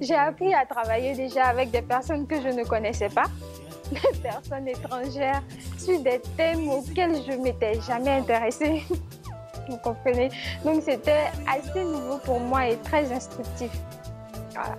J'ai appris à travailler déjà avec des personnes que je ne connaissais pas, des personnes étrangères, sur des thèmes auxquels je ne m'étais jamais intéressée. Vous comprenez? Donc c'était assez nouveau pour moi et très instructif. Voilà.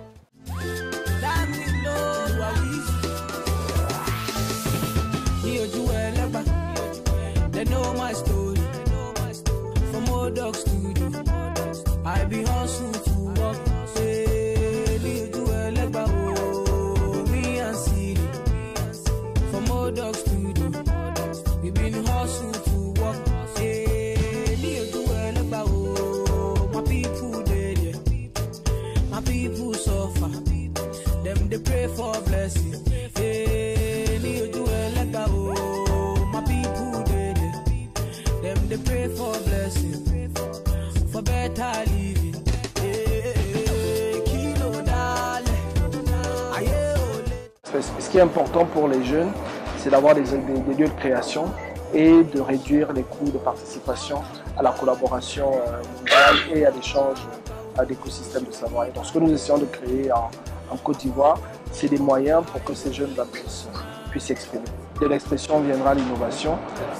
Ce qui est important pour les jeunes, c'est d'avoir des, lieux de création et de réduire les coûts de participation à la collaboration euh, mondiale et à l'échange euh, d'écosystèmes de savoir. Et donc, ce que nous essayons de créer en Côte d'Ivoire, c'est des moyens pour que ces puissent puissent s'exprimer. De l'expression viendra l'innovation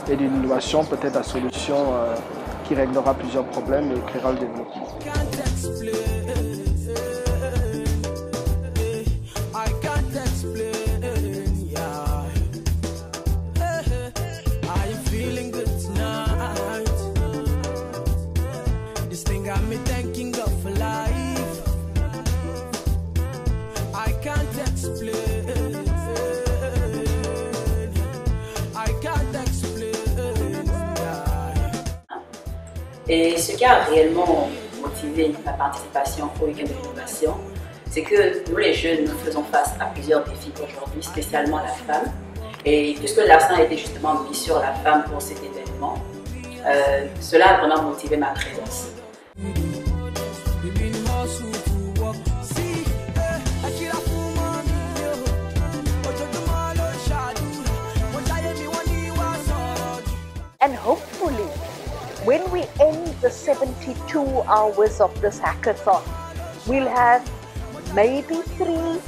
et de l'innovation peut-être la solution euh, qui réglera plusieurs problèmes et créera le développement. Et ce qui a réellement motivé ma participation au week-end de l'innovation, c'est que nous les jeunes, nous faisons face à plusieurs défis aujourd'hui, spécialement la femme. Et puisque l'accent a été justement mis sur la femme pour cet événement, euh, cela a vraiment motivé ma présence. And hopefully, when we end the 72 hours of this hackathon, we'll have maybe three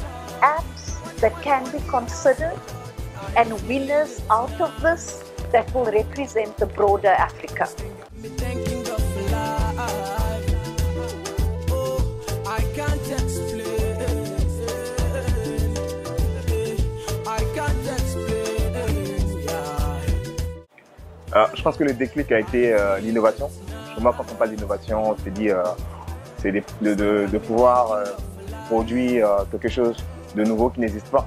apps that can be considered and winners out of this that will represent the broader Africa. Pense que le déclic a été euh, l'innovation. Moi, quand on parle d'innovation, on s'est dit, euh, c'est de, de- pouvoir euh, produire euh, quelque chose de nouveau qui n'existe pas.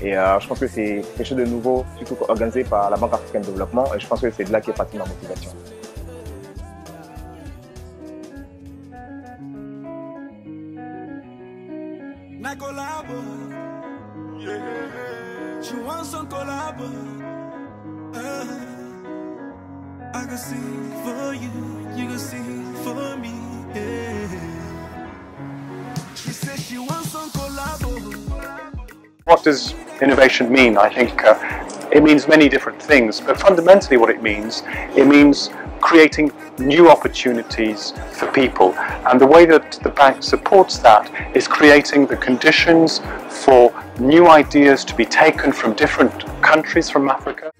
Et je pense que c'est quelque chose de nouveau, surtout organisé par la Banque africaine de développement. Et je pense que c'est de là qu'est partie ma motivation. Can sing for you, you can sing for me. Yeah. She said she wants some collabo. What does innovation mean? I think uh, it means many different things, but fundamentally, what it means, it means creating new opportunities for people. And the way that the bank supports that is creating the conditions for new ideas to be taken from different countries from Africa.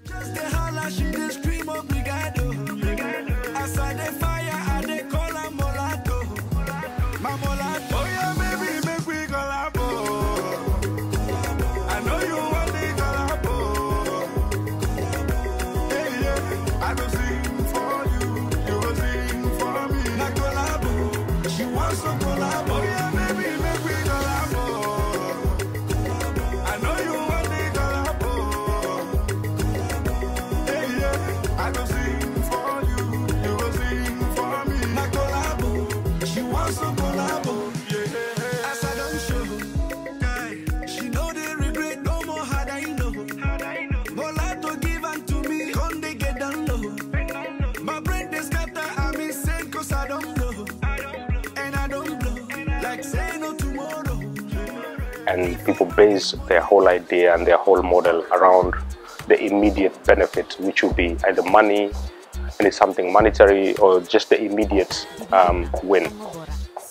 And people base their whole idea and their whole model around the immediate benefit, which will be either money, and it's something monetary, or just the immediate um, win.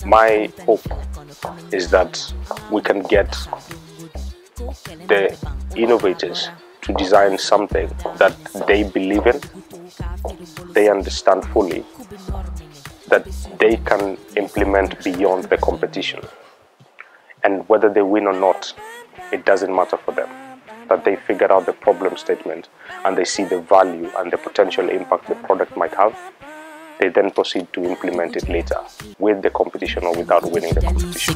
my hope is that we can get the innovators to design something that they believe in, they understand fully, that they can implement beyond the competition. And whether they win or not, it doesn't matter for them. That they figure out the problem statement and they see the value and the potential impact the product might have they then proceed to implement it later with the competition or without winning the competition.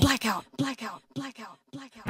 Blackout, blackout, blackout, blackout.